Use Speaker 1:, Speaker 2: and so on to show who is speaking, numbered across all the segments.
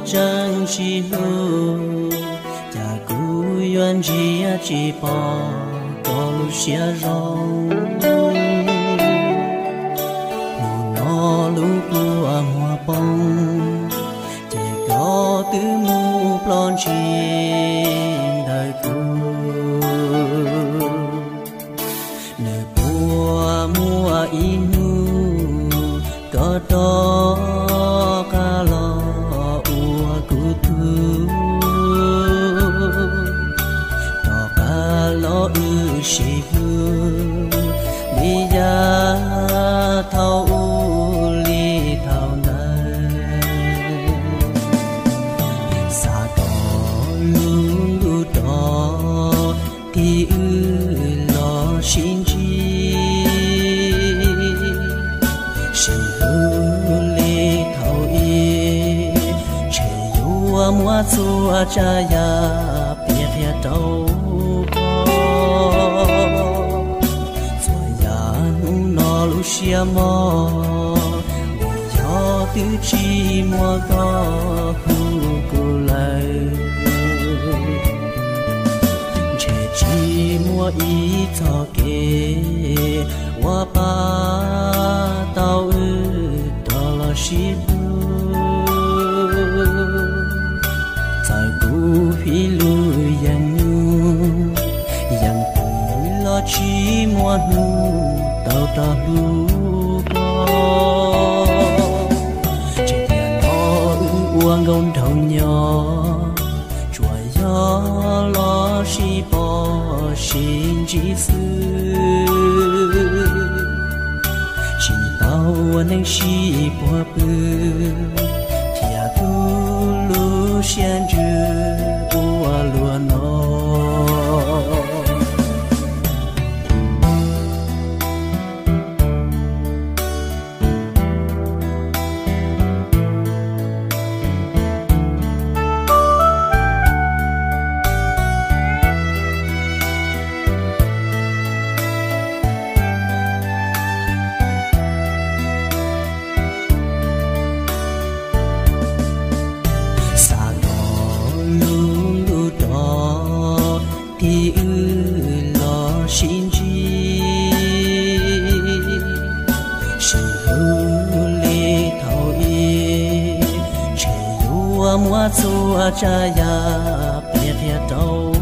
Speaker 1: trang chi lu cha cú yuan chi a chi bỏ to lu xia rong. No lu pu a hoa bông. Chỉ có từ mu plon chi thì ư lo xin chi sẽ hư lê thâu y sẽ yêu mua chua cha ya biết đâu có rồi ya nu nó lu xia mò yo tư chi mua có cô lại chỉ mua ý cho kê wa ba tao ư đó là shi bu tại cú phi lu yang nu yang tu lo chỉ mua nu tao ta lu có chỉ tiền nó uống gông đầu nhỏ chùa gió lo shi bỏ xin chỉ sư chỉ bỏ bư thia tu lu xian lúa yêu a cha ya biết pia đâu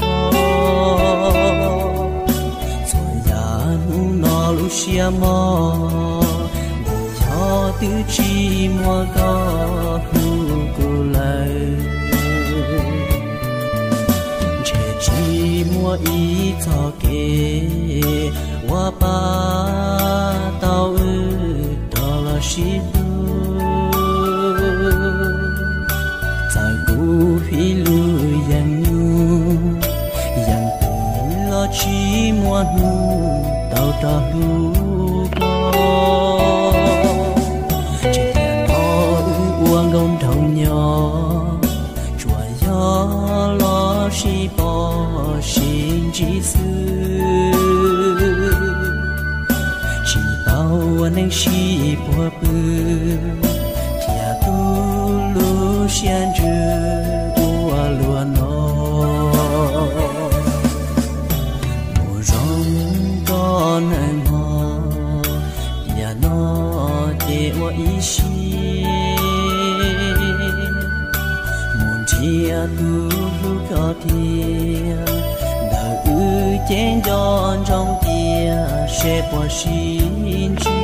Speaker 1: có rồi ya nu nó lu xia mò cho tư chi mua có hu cô lại che chi mua ý cho kê wa ba lo chi mua nu tao ta lu có chỉ tiền nó uống gông đầu nhỏ chùa gió lo si bỏ xin chỉ sư. Chỉ tao nên si bỏ bư thia tu lu xian chư ua luôn nó nơi mò nhà nó để ở ý xí muốn chia tu lu có thiên. Đời ư chén giòn trong kia, sẽ bỏ xin chi.